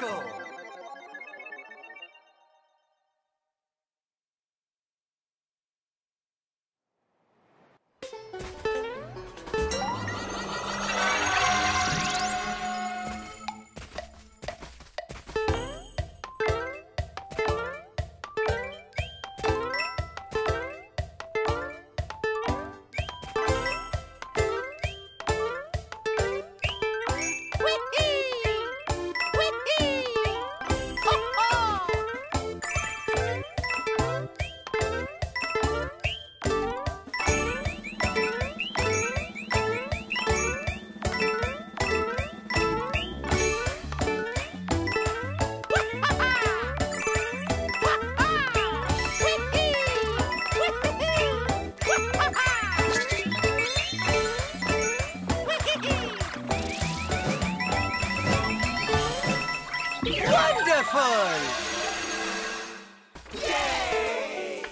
circle. Wonderful! Yay!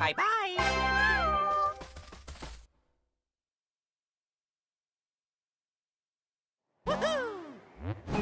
Bye-bye! Woohoo!